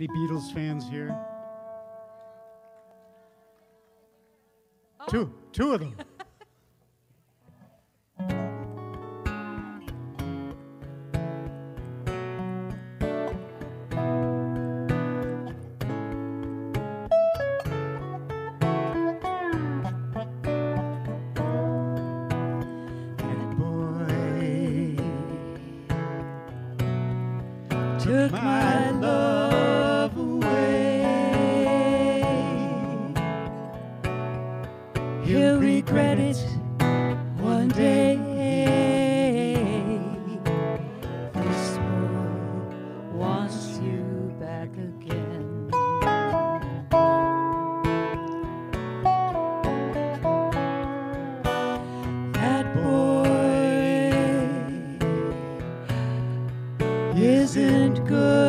Any Beatles fans here? Two, two of them. Took my love one day. This boy wants you back again. That boy isn't good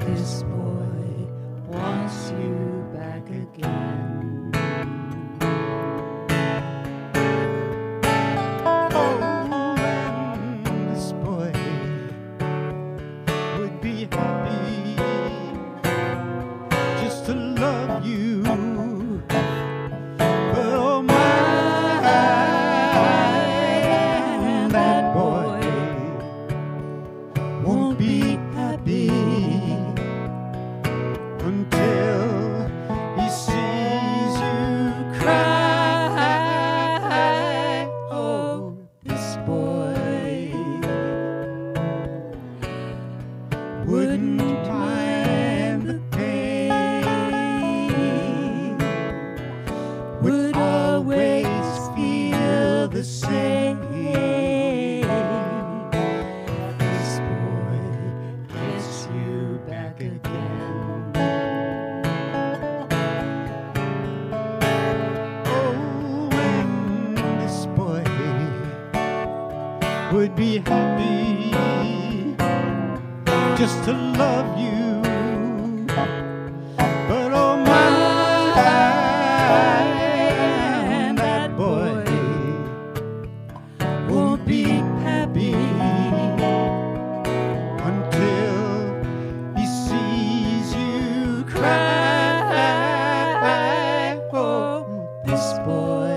This boy wants you back again. Wouldn't mind the pain, would always feel the same. This boy gets you back again. Oh, and this boy would be happy just to love you. But oh my, that boy won't be happy until he sees you cry. Oh, this boy